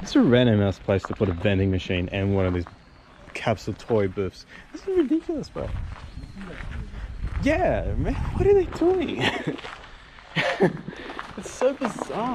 It's a random ass place to put a vending machine and one of these capsule toy booths. This is ridiculous, bro. Yeah, man, what are they doing? it's so bizarre.